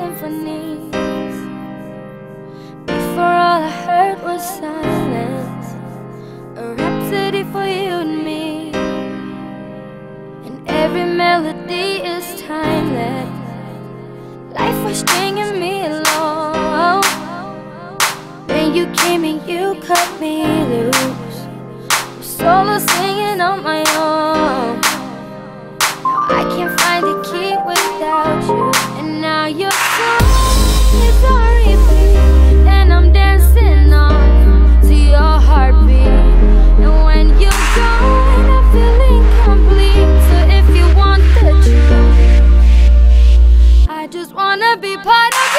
symphony. Before all I heard was silence, a rhapsody for you and me. And every melody is timeless. Life was stringing me along. Then you came and you cut me loose. Solo singing on my wanna be part of